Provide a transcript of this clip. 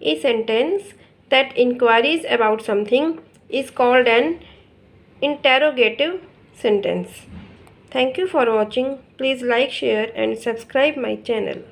A sentence that inquires about something is called an interrogative sentence. Thank you for watching. Please like, share and subscribe my channel.